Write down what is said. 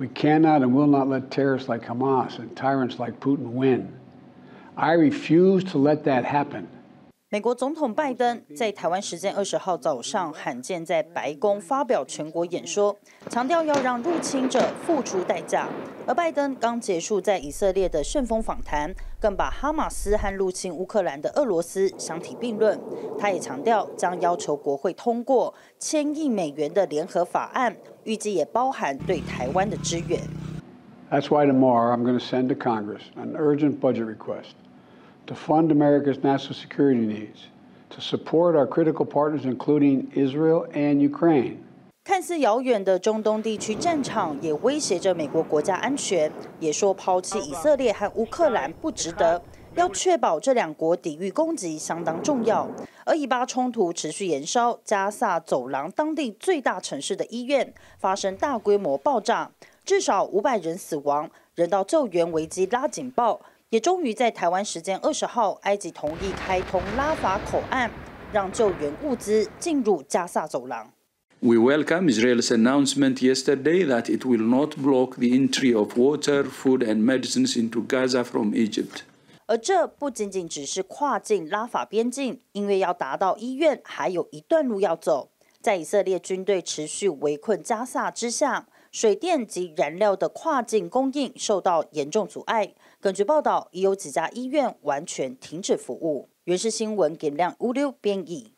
We cannot and will not let terrorists like Hamas and tyrants like Putin win. I refuse to let that happen. 美国总统拜登在台湾时间二十号早上罕见在白宫发表全国演说，强调要让入侵者付出代价。而拜登刚结束在以色列的旋风访谈，更把哈马斯和入侵乌克兰的俄罗斯相提并论。他也强调将要求国会通过千亿美元的联合法案，预计也包含对台湾的支援。That's why tomorrow I'm going to send to Congress an urgent budget request. To fund America's national security needs, to support our critical partners, including Israel and Ukraine. 看似遥远的中东地区战场，也威胁着美国国家安全。也说抛弃以色列和乌克兰不值得，要确保这两国抵御攻击相当重要。而以巴冲突持续延烧，加萨走廊当地最大城市的医院发生大规模爆炸，至少五百人死亡，人道救援危机拉警报。也终于在台湾时间二十号，埃及同意开通拉法口岸，让救援物资进入加萨走廊。We welcome Israel's announcement yesterday that it will not block the entry of water, food, and medicines into Gaza from Egypt. 而这不仅仅只是跨境拉法边境，因为要达到医院还有一段路要走。在以色列军队持续围困加萨之下。水电及燃料的跨境供应受到严重阻碍。根据报道，已有几家医院完全停止服务。原是新闻，点亮乌溜编译。